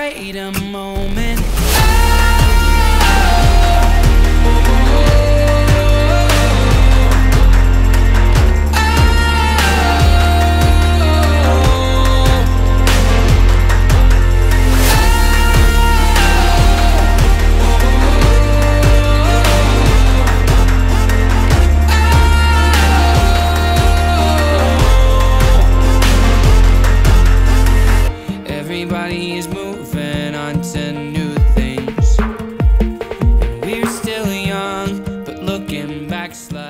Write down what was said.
create a moment. backslide.